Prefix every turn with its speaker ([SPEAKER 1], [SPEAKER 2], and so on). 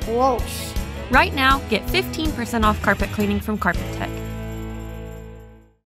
[SPEAKER 1] gross.
[SPEAKER 2] Right now, get 15% off carpet cleaning from Carpet Tech.